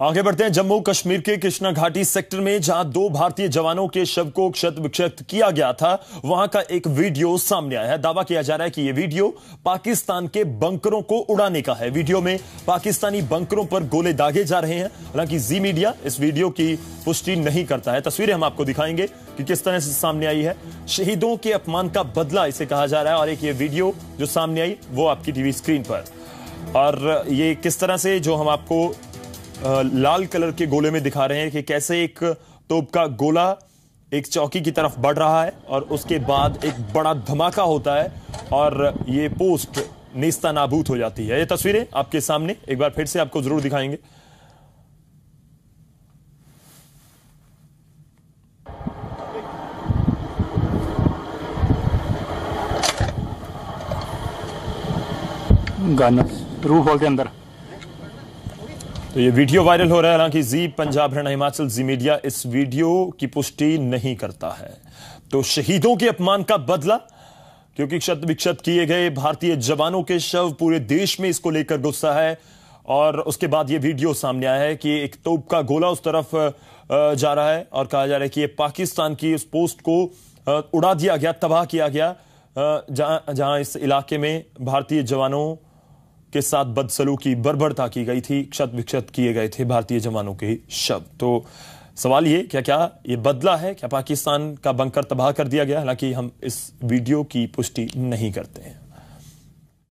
आगे बढ़ते हैं। जम्मू कश्मीर के कृष्णा घाटी सेक्टर में जहाँ दो भारतीय जवानों के शव को क्षत विक्षत किया गया था, वहाँ का एक वीडियो सामने आया है। दावा किया जा रहा है कि यह वीडियो पाकिस्तान के बंकरों को उड़ाने का है। वीडियो में पाकिस्तानी बंकरों पर गोले दागे जा रहे हैं। हालाँकि जी मीडिया इस वीडियो की पुष्टि नहीं करता है। तस्वीरें हम आपको दिखाएँगे कि किस तरह से सामने आई है। शहीदों के अपमान का बदला इसे कहा जा रहा है और एक ये वीडियो जो सामने आई, वो आपकी टीवी स्क्रीन पर। और ये किस तरह से जो हम आपको लाल कलर के गोले में दिखा रहे हैं कि कैसे एक तोप का गोला एक चौकी की तरफ़ बढ़ रहा है और उसके बाद एक बड़ा धमाका होता है और ये पोस्ट निस्ता नाबूत हो जाती है। ये तस्वीरें आपके सामने एक बार फिर से आपको ज़रूर दिखाएँगे। गाना, रूह हॉल के अंदर। तो ये वीडियो वायरल हो रहा है, हालाँकि Zee Punjab Haryana, Himachal Zee media इस वीडियो की पुष्टि नहीं करता है। तो शहीदों के अपमान का बदला, क्योंकि क्षत विक्षत किए गए भारतीय जवानों के शव पूरे देश में इसको लेकर गुस्सा है, और उसके बाद ये वीडियो सामने आया है कि एक तोप का गोला उस तरफ़ जा रहा है, और कहा जा रहा है कि ये पाकिस्तान की उस पोस्ट को उड़ा दिया गया, तबाह किया गया जहाँ जहाँ इस इलाके में भारतीय जवानों के साथ बदसलूकी, बर्बरता की गई थी क्षत विक्षत किए गए थे भारतीय जवानों के शव। तो सवाल ये क्या क्या ये बदला है? क्या पाकिस्तान का बंकर तबाह कर दिया गया? हालाँकि हम इस वीडियो की पुष्टि नहीं करते हैं।